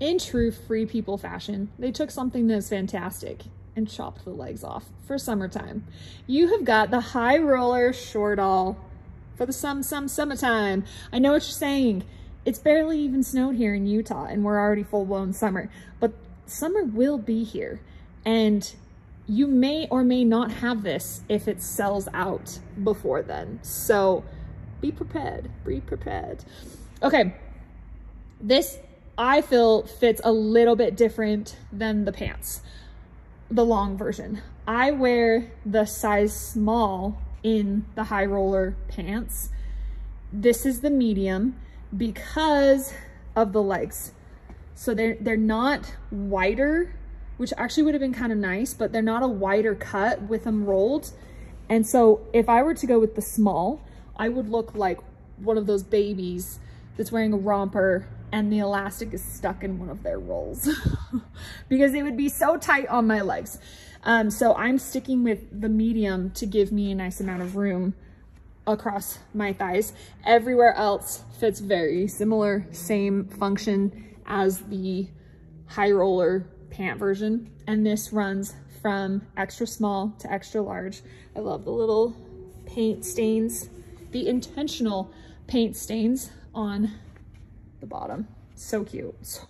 in true free people fashion, they took something that's fantastic and chopped the legs off for summertime. You have got the high roller shortall for the some, some summertime. I know what you're saying. It's barely even snowed here in Utah and we're already full blown summer, but summer will be here. And you may or may not have this if it sells out before then. So be prepared, be prepared. Okay, this I feel fits a little bit different than the pants, the long version. I wear the size small in the high roller pants. This is the medium because of the legs. So they're, they're not wider, which actually would have been kind of nice, but they're not a wider cut with them rolled. And so if I were to go with the small, I would look like one of those babies that's wearing a romper and the elastic is stuck in one of their rolls because it would be so tight on my legs. Um, so I'm sticking with the medium to give me a nice amount of room across my thighs. Everywhere else fits very similar, same function as the high roller pant version. And this runs from extra small to extra large. I love the little paint stains, the intentional paint stains on the bottom. So cute. So